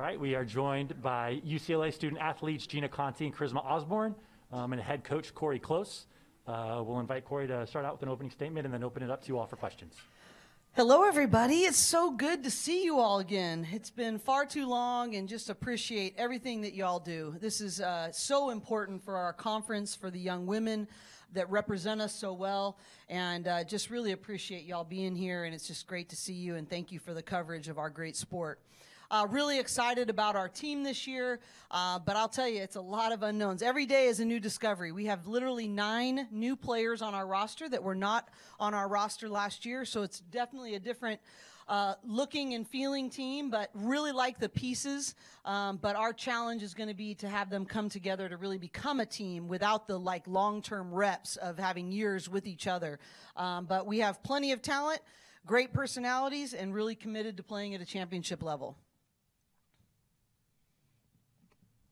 All right, we are joined by UCLA student athletes Gina Conti and Charisma Osborne, um, and head coach Cori Close. Uh, we'll invite Cori to start out with an opening statement and then open it up to you all for questions. Hello, everybody. It's so good to see you all again. It's been far too long, and just appreciate everything that y'all do. This is uh, so important for our conference, for the young women that represent us so well, and uh, just really appreciate y'all being here. And it's just great to see you, and thank you for the coverage of our great sport. Uh, really excited about our team this year, uh, but I'll tell you, it's a lot of unknowns. Every day is a new discovery. We have literally nine new players on our roster that were not on our roster last year, so it's definitely a different. Uh, looking and feeling team, but really like the pieces. Um, but our challenge is going to be to have them come together to really become a team without the like long-term reps of having years with each other. Um, but we have plenty of talent, great personalities, and really committed to playing at a championship level.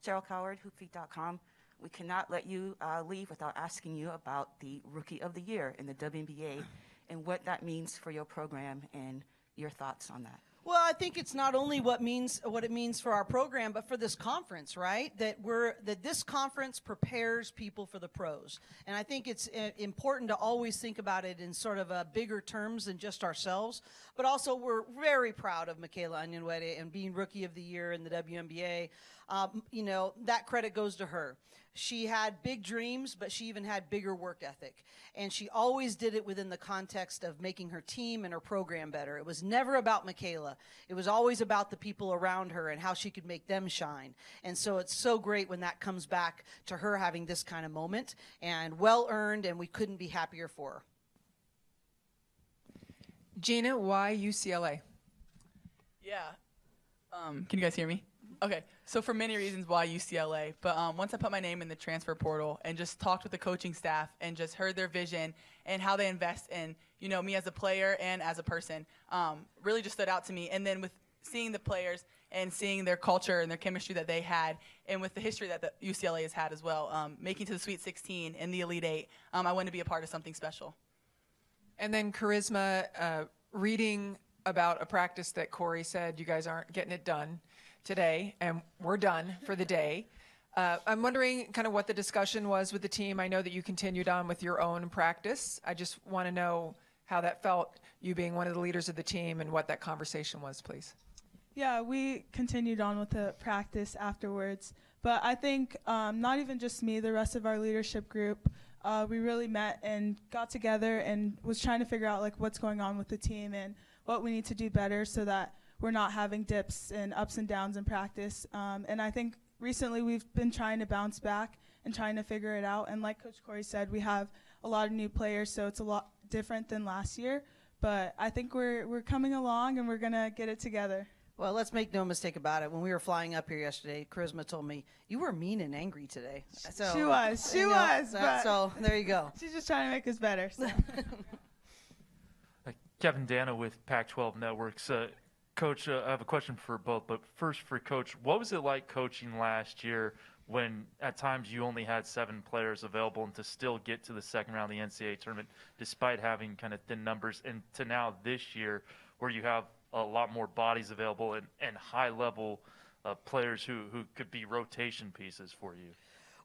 Cheryl Coward, hoopfeed.com. We cannot let you uh, leave without asking you about the Rookie of the Year in the WNBA and what that means for your program and your thoughts on that. Well, I think it's not only what means what it means for our program, but for this conference, right? That we're that this conference prepares people for the pros, and I think it's uh, important to always think about it in sort of bigger terms than just ourselves. But also, we're very proud of Michaela Onyenwere and being Rookie of the Year in the WNBA. Um, you know that credit goes to her. She had big dreams, but she even had bigger work ethic. And she always did it within the context of making her team and her program better. It was never about Michaela. It was always about the people around her and how she could make them shine. And so it's so great when that comes back to her having this kind of moment and well earned, and we couldn't be happier for her. Gina, why UCLA? Yeah. Um, can you guys hear me? Okay, so for many reasons why UCLA, but um, once I put my name in the transfer portal and just talked with the coaching staff and just heard their vision and how they invest in you know me as a player and as a person, um, really just stood out to me. And then with seeing the players and seeing their culture and their chemistry that they had, and with the history that the UCLA has had as well, um, making to the Sweet 16 and the Elite Eight, um, I wanted to be a part of something special. And then charisma, uh, reading about a practice that Cori said you guys aren't getting it done today, and we're done for the day. Uh, I'm wondering kind of what the discussion was with the team. I know that you continued on with your own practice. I just want to know how that felt, you being one of the leaders of the team, and what that conversation was, please. Yeah, we continued on with the practice afterwards. But I think um, not even just me, the rest of our leadership group, uh, we really met and got together and was trying to figure out like what's going on with the team and what we need to do better so that we're not having dips and ups and downs in practice. Um, and I think recently we've been trying to bounce back and trying to figure it out. And like Coach Cori said, we have a lot of new players, so it's a lot different than last year. But I think we're we're coming along and we're gonna get it together. Well, let's make no mistake about it. When we were flying up here yesterday, Charisma told me you were mean and angry today. So she was, she you know, was. that- but so there you go. she's just trying to make us better. So. Uh, Kevin Dana with Pac-12 Networks. Uh, Coach, uh, I have a question for both, but first for Coach, what was it like coaching last year when at times you only had seven players available and to still get to the second round of the NCAA tournament despite having kind of thin numbers and to now this year where you have a lot more bodies available and, and high level uh, players who, who could be rotation pieces for you?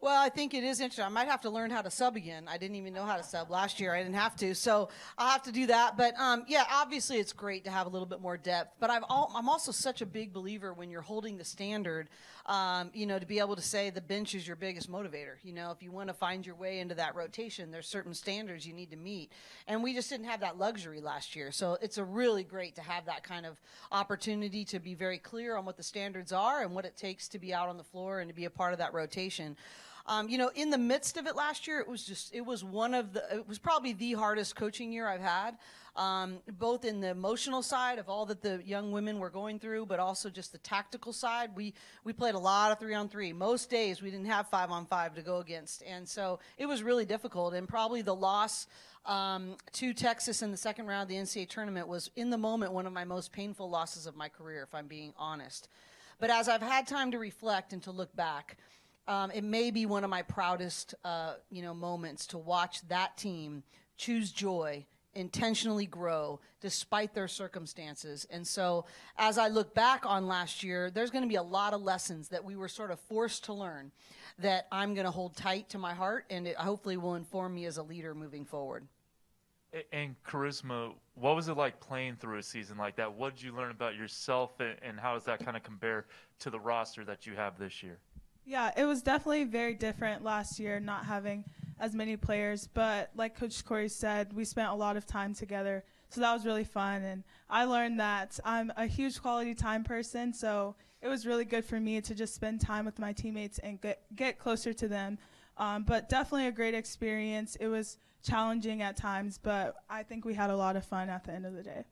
Well, I think it is interesting. I might have to learn how to sub again. I didn't even know how to sub last year. I didn't have to, so I'll have to do that. But um, yeah, obviously it's great to have a little bit more depth. But I've all, I'm also such a big believer when you're holding the standard, um, you know, to be able to say the bench is your biggest motivator. You know, if you want to find your way into that rotation, there's certain standards you need to meet, and we just didn't have that luxury last year. So it's a really great to have that kind of opportunity to be very clear on what the standards are and what it takes to be out on the floor and to be a part of that rotation. Um, you know, in the midst of it last year, it was just, it was one of the, it was probably the hardest coaching year I've had, um, both in the emotional side of all that the young women were going through, but also just the tactical side. We, we played a lot of three on three. Most days we didn't have five on five to go against. And so it was really difficult. And probably the loss, um, to Texas in the second round of the NCAA tournament was in the moment one of my most painful losses of my career, if I'm being honest. But as I've had time to reflect and to look back, um, it may be one of my proudest, uh, you know, moments to watch that team choose joy intentionally grow despite their circumstances. And so, as I look back on last year, there's going to be a lot of lessons that we were sort of forced to learn that I'm going to hold tight to my heart and it hopefully will inform me as a leader moving forward. And charisma, what was it like playing through a season like that? What did you learn about yourself, and, and how does that kind of compare to the roster that you have this year? Yeah, it was definitely very different last year, not having as many players. But like Coach Cori said, we spent a lot of time together, so that was really fun. And I learned that I'm a huge quality time person, so it was really good for me to just spend time with my teammates and get get closer to them. Um, but definitely a great experience. It was challenging at times, but I think we had a lot of fun at the end of the day.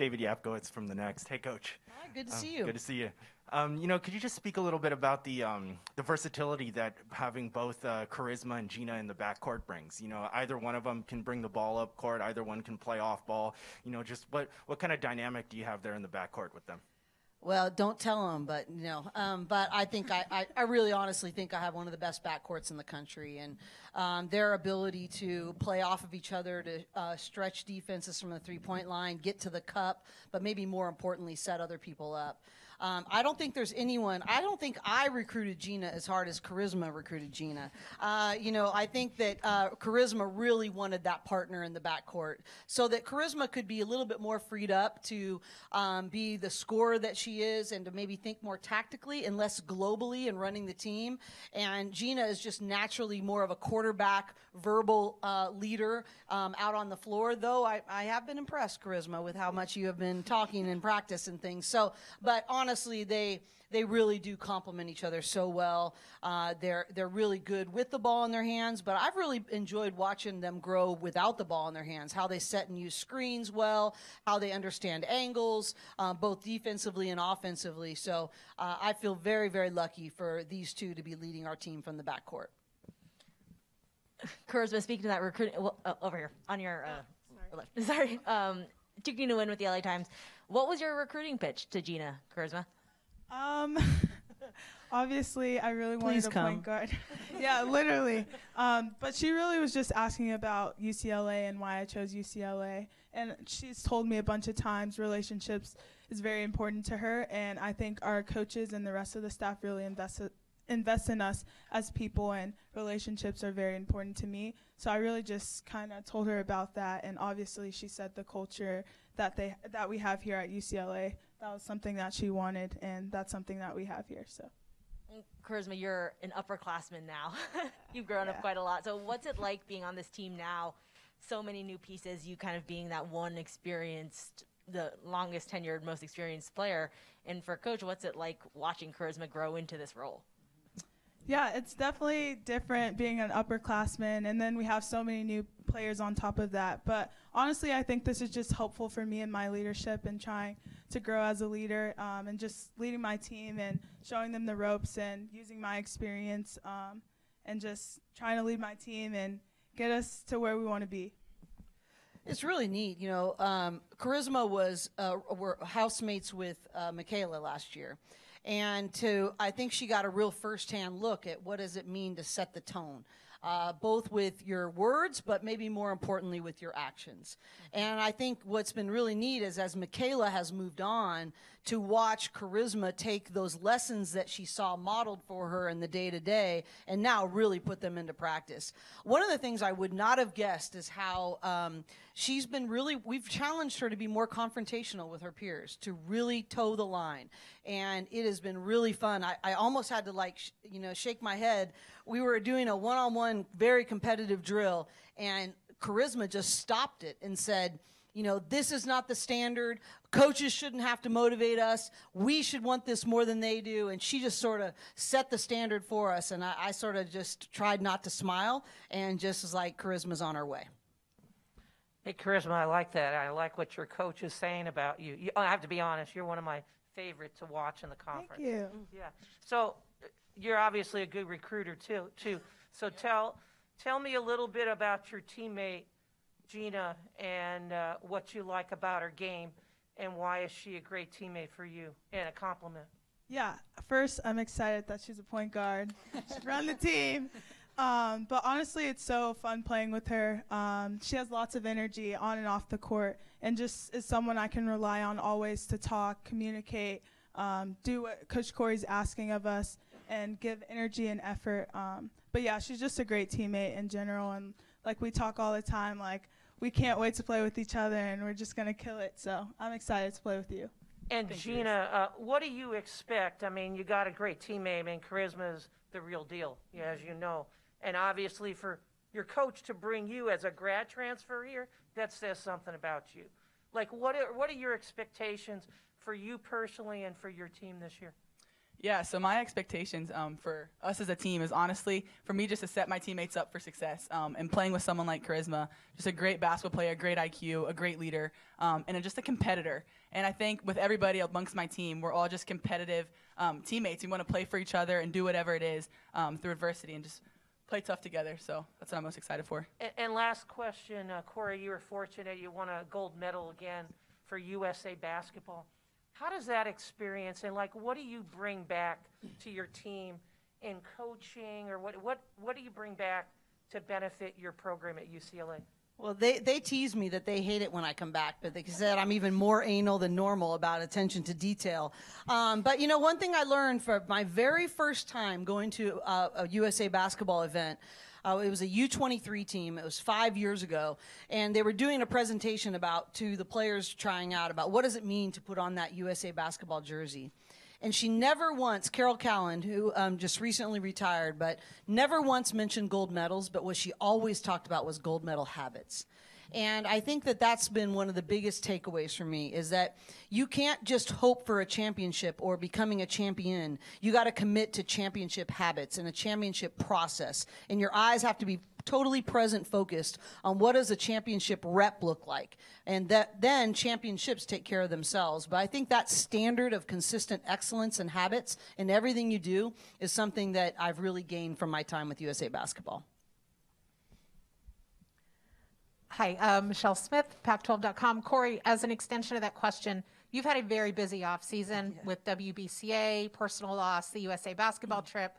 David Yapkowitz from the Next. Hey, Coach. Hi, good to Um, see you. Good to see you. Um, you know, could you just speak a little bit about the um, the versatility that having both uh, Charisma and Gina in the backcourt brings? You know, either one of them can bring the ball up court, either one can play off ball. You know, just what what kind of dynamic do you have there in the backcourt with them? Well, don't tell them, but you know, um, but I think I, I, I really honestly think I have one of the best backcourts in the country, and um, their ability to play off of each other, to uh, stretch defenses from the three-point line, get to the cup, but maybe more importantly, set other people up. Um, I don't think there's anyone. I don't think I recruited Gina as hard as Charisma recruited Gina. Uh, you know, I think that uh, Charisma really wanted that partner in the backcourt, so that Charisma could be a little bit more freed up to um, be the scorer that she is, and to maybe think more tactically and less globally in running the team. And Gina is just naturally more of a quarterback, verbal uh, leader um, out on the floor. Though I, I have been impressed, Charisma, with how much you have been talking in practice and things. So, but honestly, they they really do complement each other so well. Uh, they're they're really good with the ball in their hands, but I've really enjoyed watching them grow without the ball in their hands. How they set and use screens well, how they understand angles, uh, both defensively and offensively. So uh, I feel very very lucky for these two to be leading our team from the backcourt. Charisma, speaking to that recruiting, well, uh, over here on your uh, left. Sorry, um, Thuc Nhi Nguyen with the LA Times. What was your recruiting pitch to Gina Charisma? Um, obviously, I really wanted Please a come. point guard. yeah, literally. Um, but she really was just asking about UCLA and why I chose UCLA. And she's told me a bunch of times relationships is very important to her. And I think our coaches and the rest of the staff really invest invest in us as people and relationships are very important to me. So I really just kind of told her about that and obviously she said the culture that they that we have here at UCLA that was something that she wanted and that's something that we have here. So Charisma, you're an upperclassman now. You've grown up quite a lot. So, what's it like being on this team now? So many new pieces. You kind of being that one experienced, the longest tenured, most experienced player. And for coach, what's it like watching Charisma grow into this role? Yeah, it's definitely different being an upperclassman, and then we have so many new players on top of that. But honestly, I think this is just helpful for me in my leadership and trying to grow as a leader um, and just leading my team and showing them the ropes and using my experience um, and just trying to lead my team and get us to where we want to be. It's really neat. You know, um, Charisma was uh, were housemates with uh, Michaela last year, and to I think she got a real firsthand look at what does it mean to set the tone. Uh, both with your words, but maybe more importantly with your actions. And I think what's been really neat is as Michaela has moved on to watch Charisma take those lessons that she saw modeled for her in the day to day and now really put them into practice. One of the things I would not have guessed is how um, she's been really, we've challenged her to be more confrontational with her peers, to really toe the line. And it has been really fun. I, I almost had to like, sh- you know, shake my head. We were doing a one on one, very competitive drill, and Charisma just stopped it and said, you know, this is not the standard. Coaches shouldn't have to motivate us. We should want this more than they do. And she just sort of set the standard for us. And I, I sort of just tried not to smile and just was like, charisma's on our way. Hey, Charisma, I like that. I like what your coach is saying about you. you I have to be honest, you're one of my favorite to watch in the conference. Thank you. Yeah. So you're obviously a good recruiter too. Too. So tell tell me a little bit about your teammate Gina and uh, what you like about her game, and why is she a great teammate for you and a compliment. Yeah, first, I'm excited that she's a point guard. She's run the team. Um, but honestly, it's so fun playing with her. Um, she has lots of energy on and off the court, and just is someone I can rely on always to talk, communicate, um, do what Coach Cori's asking of us, and give energy and effort. Um, but yeah, she's just a great teammate in general, and like we talk all the time, like we can't wait to play with each other, and we're just gonna kill it. So I'm excited to play with you. And Gina, uh, what do you expect? I mean, you got a great teammate. I mean, charisma is the real deal, yeah, as you know. And obviously, for your coach to bring you as a grad transfer here, that says something about you. Like, what are, what are your expectations for you personally and for your team this year? Yeah, so my expectations um, for us as a team is honestly for me just to set my teammates up for success. Um, and playing with someone like Charisma, just a great basketball player, great IQ, a great leader, um, and a, just a competitor. And I think with everybody amongst my team, we're all just competitive um, teammates. We want to play for each other and do whatever it is um, through adversity and just play tough together. So that's what I'm most excited for. And, and last question, uh, Cori, you were fortunate you won a gold medal again for USA basketball. How does that experience and like what do you bring back to your team in coaching or what what what do you bring back to benefit your program at UCLA? Well, they, they tease me that they hate it when I come back, but they said I'm even more anal than normal about attention to detail. Um, but you know, one thing I learned for my very first time going to uh, a USA basketball event, uh, it was a U23 team. It was five years ago, and they were doing a presentation about to the players trying out about what does it mean to put on that USA basketball jersey. And she never once, Carol Callan, who um, just recently retired, but never once mentioned gold medals, but what she always talked about was gold medal habits. And I think that that's been one of the biggest takeaways for me is that you can't just hope for a championship or becoming a champion. You got to commit to championship habits and a championship process. And your eyes have to be totally present focused on what does a championship rep look like and that then championships take care of themselves but i think that standard of consistent excellence and habits in everything you do is something that i've really gained from my time with usa basketball Hi, uh, Michelle Smith, Pac12.com. Cori, as an extension of that question, you've had a very busy off season with WBCA, personal loss, the USA basketball trip.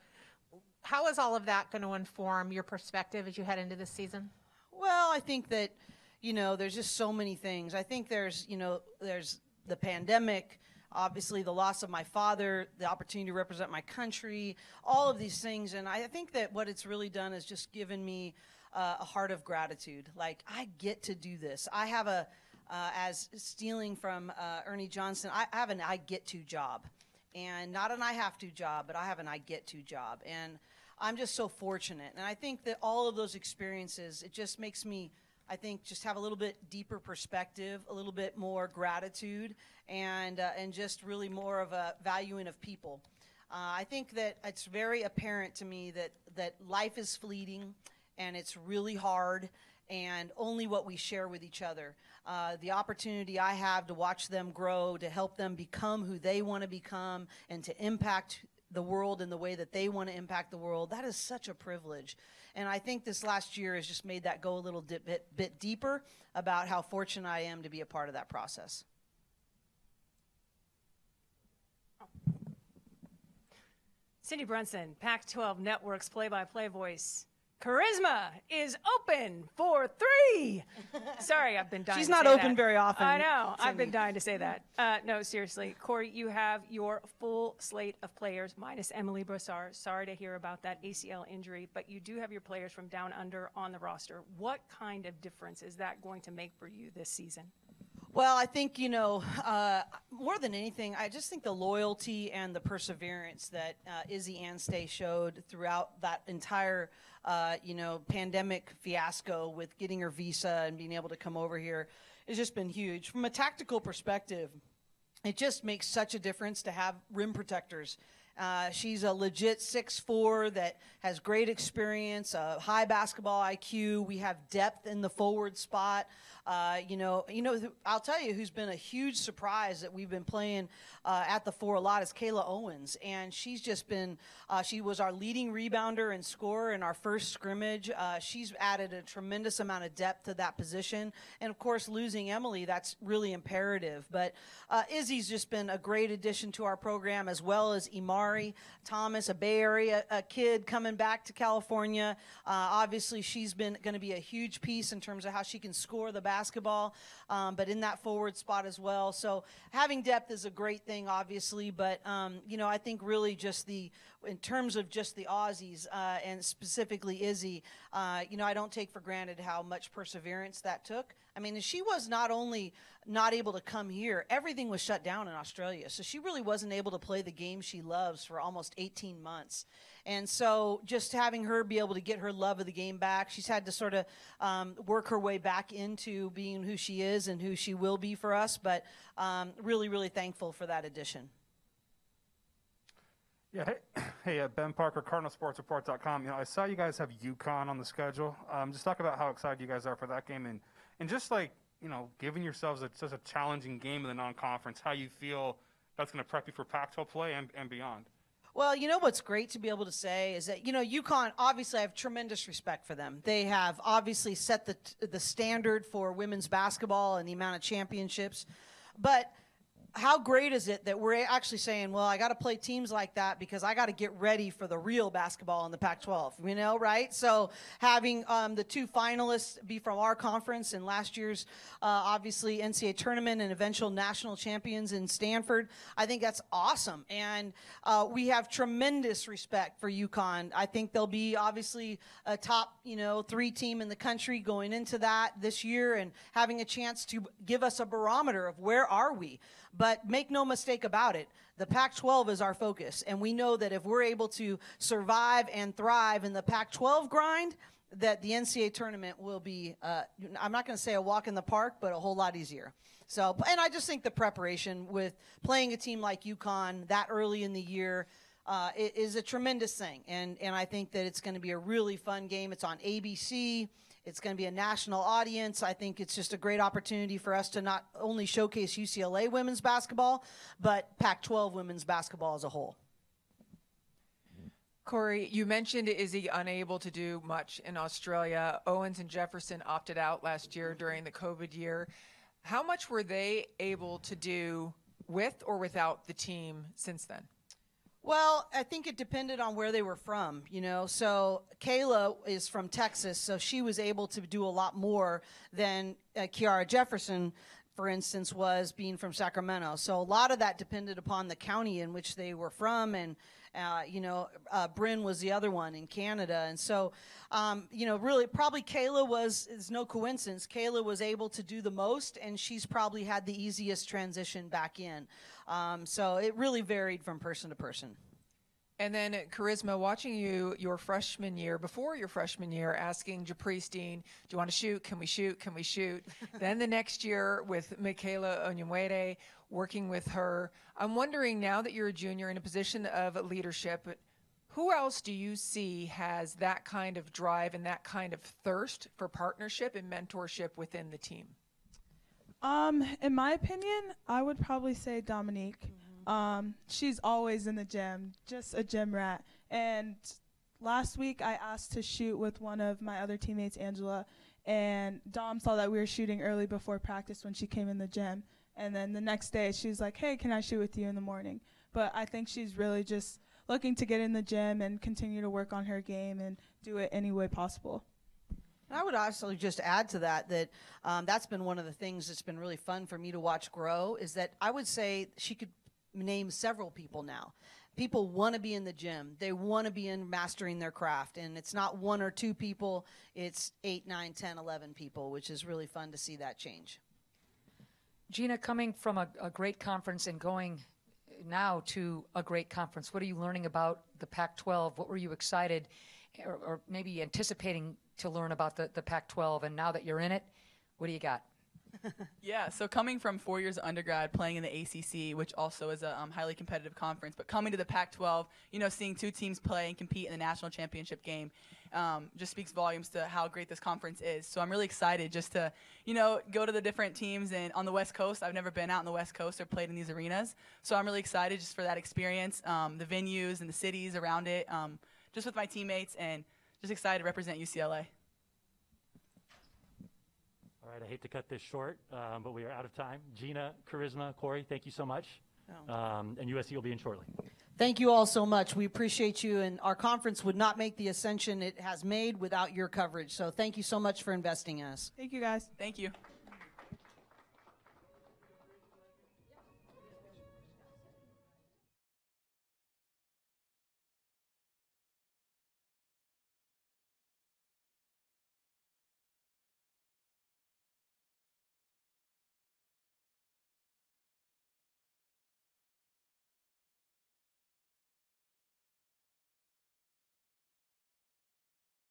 How is all of that going to inform your perspective as you head into this season? Well, I think that, you know, there's just so many things. I think there's, you know, there's the pandemic, obviously the loss of my father, the opportunity to represent my country, all of these things. And I think that what it's really done is just given me uh, a heart of gratitude. Like, I get to do this. I have a, uh, as stealing from uh, Ernie Johnson, I have an I get to job. And not an I have to job, but I have an I get to job. And I'm just so fortunate. And I think that all of those experiences, it just makes me, I think, just have a little bit deeper perspective, a little bit more gratitude, and, uh, and just really more of a valuing of people. Uh, I think that it's very apparent to me that, that life is fleeting and it's really hard and only what we share with each other. Uh, the opportunity I have to watch them grow, to help them become who they want to become, and to impact the world in the way that they want to impact the world, that is such a privilege. And I think this last year has just made that go a little dip, bit, bit deeper about how fortunate I am to be a part of that process. Cindy Brunson, Pac 12 Networks play by play voice. Charisma is open for three. Sorry, I've been dying. She's to not say open that. very often, I know. I've been dying to say that. Uh, no, seriously, Cori, you have your full slate of players minus Emily Bessoir. Sorry to hear about that ACL injury, but you do have your players from down under on the roster. What kind of difference is that going to make for you this season? Well, I think, you know, uh, more than anything, I just think the loyalty and the perseverance that uh, Izzy Anstey showed throughout that entire, uh, you know, pandemic fiasco with getting her visa and being able to come over here has just been huge. From a tactical perspective, it just makes such a difference to have rim protectors. Uh, she's a legit 6'4 that has great experience, a high basketball IQ. We have depth in the forward spot. Uh, you know, you know, I'll tell you who's been a huge surprise that we've been playing uh, at the four a lot is Kayla Owens, and she's just been. Uh, she was our leading rebounder and scorer in our first scrimmage. Uh, she's added a tremendous amount of depth to that position, and of course, losing Emily, that's really imperative. But uh, Izzy's just been a great addition to our program, as well as Imari. Thomas, a Bay Area a kid coming back to California. Obviously, she's been going to be a huge piece in terms of how she can score the basketball, um, but in that forward spot as well. So having depth is a great thing, obviously, but um, you know I think really just the in terms of just the Aussies uh, and specifically Izzy, uh, you know I don't take for granted how much perseverance that took. I mean, she was not only not able to come here, everything was shut down in Australia. So she really wasn't able to play the game she loves for almost 18 months. And so just having her be able to get her love of the game back, she's had to sort of um, work her way back into being who she is and who she will be for us. But um, really, really thankful for that addition. Yeah, hey, hey uh, Ben Parker, CardinalSportsReport.com. You know, I saw you guys have UConn on the schedule. Um, just talk about how excited you guys are for that game and and just like you know, giving yourselves a, such a challenging game in the non-conference, how you feel that's going to prep you for Pac-12 play and, and beyond. Well, you know what's great to be able to say is that you know UConn. Obviously, I have tremendous respect for them. They have obviously set the the standard for women's basketball and the amount of championships, but how great is it that we're actually saying, well, I got to play teams like that because I got to get ready for the real basketball in the Pac-12, you know, right? So having um, the two finalists be from our conference and last year's, uh, obviously, NCAA tournament and eventual national champions in Stanford, I think that's awesome. And uh, we have tremendous respect for UConn. I think they'll be obviously a top, you know, three team in the country going into that this year and having a chance to give us a barometer of where are we. But make no mistake about it, the Pac 12 is our focus. And we know that if we're able to survive and thrive in the Pac 12 grind, that the NCAA tournament will be, uh, I'm not going to say a walk in the park, but a whole lot easier. So, and I just think the preparation with playing a team like UConn that early in the year uh, is a tremendous thing. And, and I think that it's going to be a really fun game. It's on ABC. It's going to be a national audience. I think it's just a great opportunity for us to not only showcase UCLA women's basketball, but Pac 12 women's basketball as a whole. Cori, you mentioned Izzy unable to do much in Australia. Owens and Jefferson opted out last year during the COVID year. How much were they able to do with or without the team since then? Well, I think it depended on where they were from, you know. So Kayla is from Texas, so she was able to do a lot more than uh, Kiara Jefferson, for instance, was being from Sacramento. So a lot of that depended upon the county in which they were from, and uh, you know, uh, Bryn was the other one in Canada, and so um, you know, really, probably Kayla was is no coincidence. Kayla was able to do the most, and she's probably had the easiest transition back in. Um, so it really varied from person to person. And then Charisma, watching you your freshman year, before your freshman year, asking Japreece Dean, do you want to shoot? Can we shoot? Can we shoot? then the next year with Michaela Onyenwere, working with her. I'm wondering now that you're a junior in a position of leadership, who else do you see has that kind of drive and that kind of thirst for partnership and mentorship within the team? Um, in my opinion, I would probably say Dominique. Um, she's always in the gym, just a gym rat. And last week, I asked to shoot with one of my other teammates, Angela, and Dom saw that we were shooting early before practice when she came in the gym. And then the next day, she was like, "Hey, can I shoot with you in the morning?" But I think she's really just looking to get in the gym and continue to work on her game and do it any way possible. I would also just add to that that um, that's been one of the things that's been really fun for me to watch grow is that I would say she could name several people now. People want to be in the gym. They want to be in mastering their craft. And it's not one or two people, it's eight, nine, ten, eleven people, which is really fun to see that change. Gina, coming from a, a great conference and going now to a great conference, what are you learning about the Pac 12? What were you excited or, or maybe anticipating to learn about the, the Pac 12. And now that you're in it, what do you got? Yeah, so coming from four years of undergrad, playing in the ACC, which also is a um, highly competitive conference, but coming to the Pac-12, you know, seeing two teams play and compete in the national championship game, um, just speaks volumes to how great this conference is. So I'm really excited just to, you know, go to the different teams and on the West Coast. I've never been out on the West Coast or played in these arenas, so I'm really excited just for that experience, um, the venues and the cities around it, um, just with my teammates and just excited to represent UCLA. All right, I hate to cut this short, um, but we are out of time. Gina, Charisma, Cori, thank you so much. Oh. Um, and USC will be in shortly. Thank you all so much. We appreciate you, and our conference would not make the ascension it has made without your coverage. So thank you so much for investing in us. Thank you guys. Thank you.